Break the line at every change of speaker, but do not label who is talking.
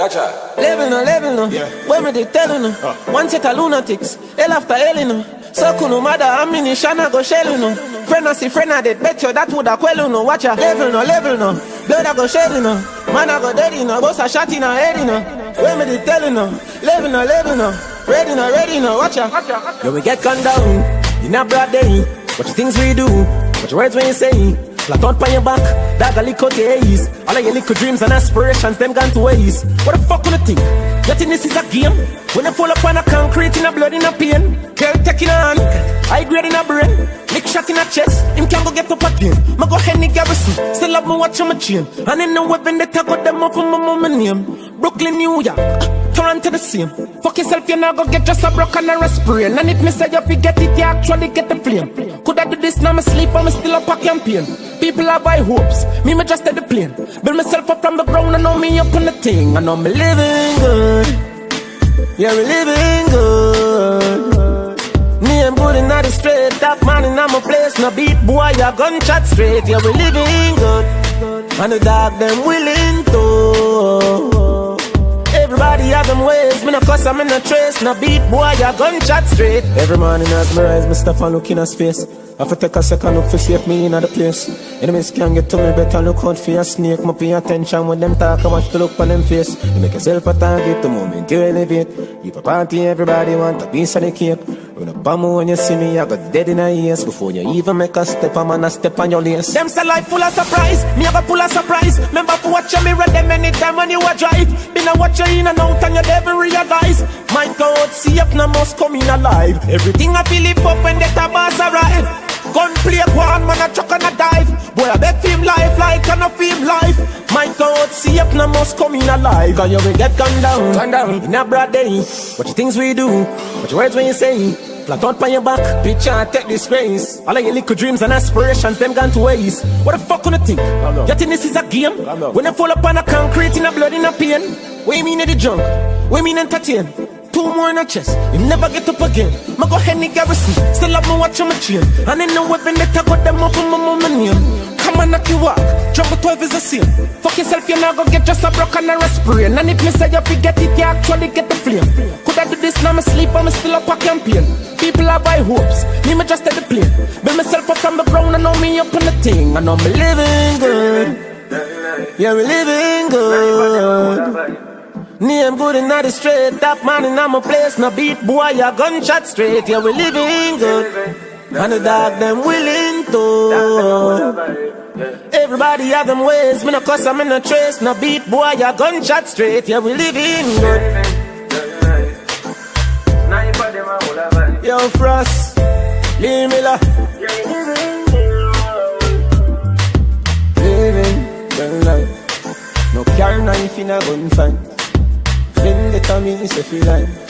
Gotcha.
Living no, living no.
Yeah.
When me they telling no.
Uh.
One set of lunatics. Hell after hell no. So kuno mother ammunition I go shell no. Friend I see friend I did bet you that would a quell no. Watch ya. Level no, level no. Blood I go shed no. Man I go dead no. Boss a shot in a head no. When me they telling no. Living no, living no. Ready no, ready no. Watch ya. Yo we get gunned down. In a broad day. What the things we do. What your words when you say. Flat out on your back, dog a your ace. All of your little dreams and aspirations, them gone to waste. What the fuck you think? You think this is a game? When you fall upon a concrete in a blood in a pain, girl taking hand, high grade in a brain, lick shot in a chest, him can't go get up again. Ma go Henny Garrison, still have me watch on my chain. And in the weapon that I got them up for my mama name. Brooklyn, New York, Toronto the same. Fuck yourself, you're not gonna get just a broken and a spray. And if me say you fi get it, you actually get the flame. Could I do this now? Me sleep, I'm still up a campaign. People have high hopes, me me just at the plane. Build myself up from the ground, I know me up on the thing. I know me living good. Yeah, we living good. Me I'm good in the straight, top man in my place. No beat boy, a gunshot straight. Yeah, we living good. And the dog them willing to. Everybody have them ways, me no cuss, I'm in a trace. No beat boy, a gunshot straight. Every morning as me rise, me step and look in a space. I to take a second look for safe me in the place. Enemies can't get to me, better look out for your snake. Me pay attention when them talk, I watch the look on them face. You make yourself a target the moment you elevate. You a party, everybody want a piece of the cake. Up on me when you see me, I got dead in a ears. Before you even make a step, I'm gonna step on your lace. Them say life full of surprise, me have a full of surprise. Remember to watch your mirror them anytime when you a drive. Been a watch you in and out and you never realize. My God, see if no must come in alive. Everything I feel up when the tabas arrive. Gunplay one man a chuck and a dive. Boy I bet him life like an a film life. My God, see if no must come in alive. Cause you will get gunned down, gunned down in a broad day. What you things we do, what your words when you say. Flat out on your back, picture and take disgrace. All of your little dreams and aspirations, them gone to waste. What the fuck you think? You think this is a game? When you fall upon a concrete in a blood in a pain. What you mean in the junk? What you mean entertain? Two more in a chest, you never get up again. Ma go Henny Garrison, still have me watch on my chain. And in the weapon that I got them up on my mama name. Come on, knock you walk, jump 12 is the same. Fuck yourself, you're not gonna get just a broken and a spray. And if me say you forget it, you actually get the flame. Could I do this now? Me sleep, I'm still up a campaign. People have high hopes, me me just at the plane. Build myself up from the ground, I know me up on the thing. I know me living good. Yeah, we living good. Name good in the straight, top man in my place. No beat boy, a gunshot straight. Yeah, we living good. And the dog them willing to. Everybody have them ways, me no cuss, I'm in a trace. No beat boy, a gunshot straight. Yeah, we living good. Yo, Frost, Lee Miller. Living the life. No car, knife in a gunfight. Vendetta means if you like